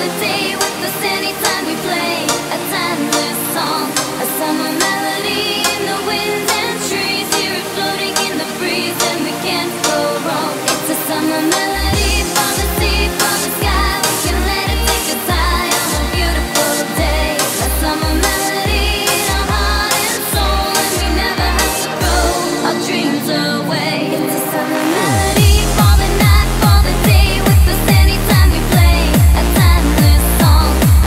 another day with the city.